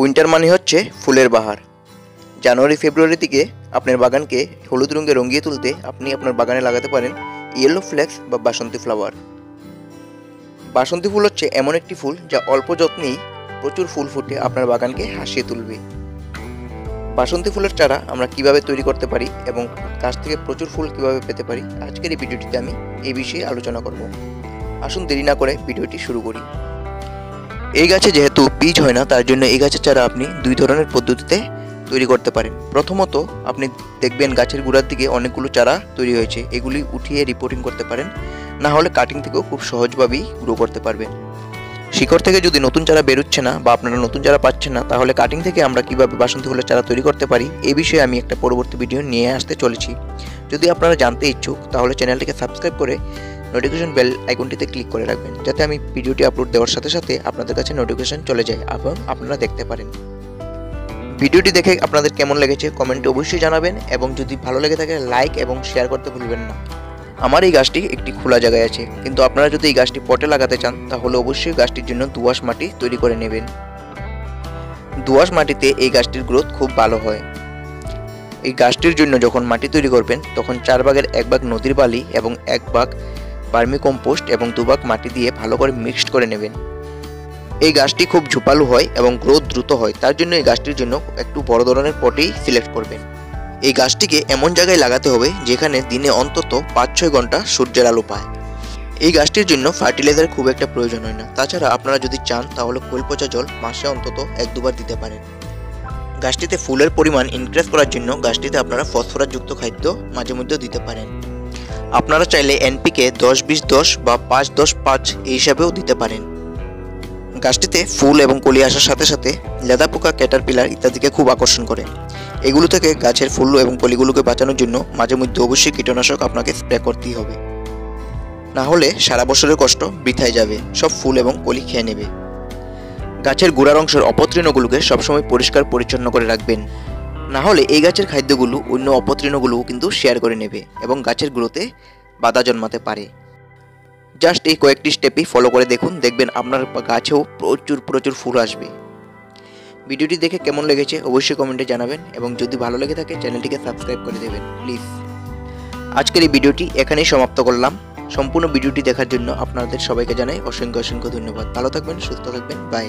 Winter মানে হচ্ছে ফুলের বাহার। জানুয়ারি ফেব্রুয়ারি থেকে আপনার বাগানকে হলুদ রঙে রঙিয়ে তুলতে আপনি আপনার বাগানে লাগাতে পারেন ইয়েলো ফ্লেক্স বা বাসন্তী ফ্লাওয়ার বাসন্তী ফুল হচ্ছে এমন একটি ফুল যা অল্প যত্নেই প্রচুর ফুল ফুটে আপনার বাগানকে হাসিয়ে তুলবে। বাসন্তী ফুলের চারা আমরা কীভাবে তৈরি করতে পারি এবং গাছ থেকে প্রচুর ফুল কীভাবে পেতে পারি, আজকের এই ভিডিওটিতে আমি এই বিষয়ে আলোচনা করব। আসুন দেরি না করে ভিডিওটি শুরু করি। এই গাছে যেহেতু বীজ হয় না, তার জন্য এই গাছের চারা আপনি দুই ধরনের পদ্ধতিতে তৈরি করতে পারেন। প্রথমত আপনি দেখবেন গাছের গোড়ার দিকে অনেকগুলো চারা তৈরি হয়েছে, এগুলি উঠিয়ে রিপোর্টিং করতে পারেন। না হলে কাটিং থেকেও খুব সহজভাবেই গ্রো করতে পারবেন। শিকড় থেকে যদি নতুন চারা বেরোচ্ছে না বা আপনারা নতুন চারা পাচ্ছেন না, তাহলে কাটিং থেকে আমরা কীভাবে বাসন্তী ফুলের চারা তৈরি করতে পারি এই বিষয়ে আমি একটা পরবর্তী ভিডিও নিয়ে আসতে চলেছি। যদি আপনারা জানতে ইচ্ছুক, তাহলে চ্যানেলটিকে সাবস্ক্রাইব করে নোটিফিকেশন বেল আইকনটিতে ক্লিক করে রাখবেন, যাতে আমি ভিডিওটি আপলোড দেওয়ার সাথে সাথে আপনাদের কাছে নোটিফিকেশন চলে যায় এবং আপনারা দেখতে পারেন। ভিডিওটি দেখে আপনাদের কেমন লেগেছে কমেন্টে অবশ্যই জানাবেন এবং যদি ভালো লেগে থাকে লাইক এবং শেয়ার করতে ভুলবেন না। আমার এই গাছটি একটি খোলা জায়গায় আছে, কিন্তু আপনারা যদি এই গাছটি পটে লাগাতে চান, তাহলে অবশ্যই গাছটির জন্য দুয়াশ মাটি তৈরি করে নেবেন। দুয়াশ মাটিতে এই গাছটির গ্রোথ খুব ভালো হয়। এই গাছটির জন্য যখন মাটি তৈরি করবেন, তখন চার ভাগের এক ভাগ নদীর বালি এবং এক ভাগ বার্মি কম্পোস্ট এবং দুভাগ মাটি দিয়ে ভালো করে মিক্সড করে নেবেন। এই গাছটি খুব ঝুপালু হয় এবং গ্রোথ দ্রুত হয়, তার জন্য এই গাছটির জন্য একটু বড় ধরনের পটেই সিলেক্ট করবেন। এই গাছটিকে এমন জায়গায় লাগাতে হবে যেখানে দিনে অন্তত পাঁচ ছয় ঘণ্টা সূর্যের আলো পায়। এই গাছটির জন্য ফার্টিলাইজার খুব একটা প্রয়োজন হয় না। তাছাড়া আপনারা যদি চান, তাহলে কোল পচা জল মাসে অন্তত এক দুবার দিতে পারেন। গাছটিতে ফুলের পরিমাণ ইনক্রিজ করার জন্য গাছটিতে আপনারা ফসফরাসযুক্ত খাদ্য মাঝে মধ্যে দিতে পারেন। আপনারা চাইলে এনপিকে দশ, বিশ, দশ বা পাঁচ, দশ, পাঁচ এই হিসাবেও দিতে পারেন। গাছটিতে ফুল এবং কলি আসার সাথে সাথে লেদা পোকা, ক্যাটারপিলার ইত্যাদিকে খুব আকর্ষণ করে। এগুলো থেকে গাছের ফুল এবং কলিগুলোকে বাঁচানোর জন্য মাঝে মধ্যে অবশ্যই কীটনাশক আপনাকে স্প্রে করতেই হবে। না হলে সারা বছরের কষ্ট বৃথায় যাবে, সব ফুল এবং কলি খেয়ে নেবে। গাছের গোড়ার অংশের অপতৃণগুলোকে সবসময় পরিষ্কার পরিচ্ছন্ন করে রাখবেন। না হলে এই গাছের খাদ্যগুলো অন্য অপতৃণগুলোও কিন্তু শেয়ার করে নেবে এবং গাছের গ্রোথে বাধা জন্মাতে পারে। জাস্ট এই কয়েকটি স্টেপই ফলো করে দেখুন, দেখবেন আপনার গাছেও প্রচুর প্রচুর ফুল আসবে। ভিডিওটি দেখে কেমন লেগেছে অবশ্যই কমেন্টে জানাবেন এবং যদি ভালো লেগে থাকে চ্যানেলটিকে সাবস্ক্রাইব করে দেবেন প্লিজ আজকের এই ভিডিওটি এখানেই সমাপ্ত করলাম। সম্পূর্ণ ভিডিওটি দেখার জন্য আপনাদের সবাইকে জানাই অসংখ্য অসংখ্য ধন্যবাদ। ভালো থাকবেন, সুস্থ থাকবেন বাই